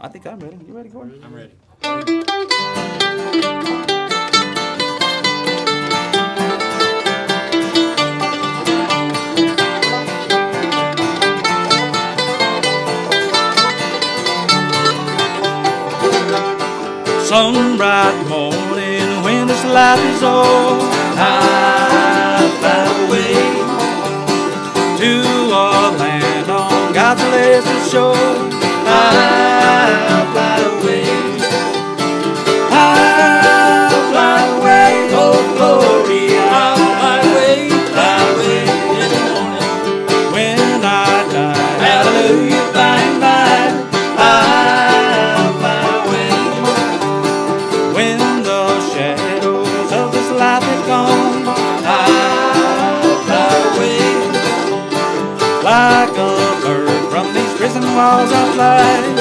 I think I'm ready. You ready, Corey? I'm ready. Some bright morning when this life is over, I fly away to a land on God's blessed shore. Walls fly. I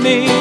me.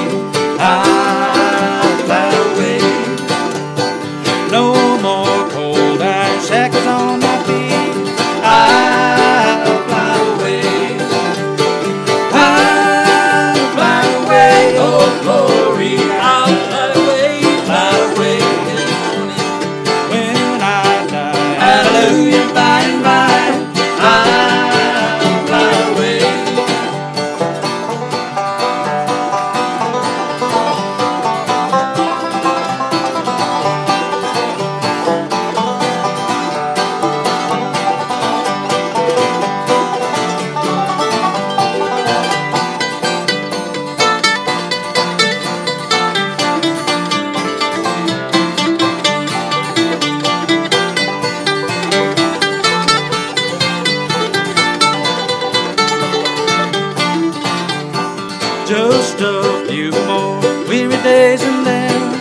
just a few more weary days and then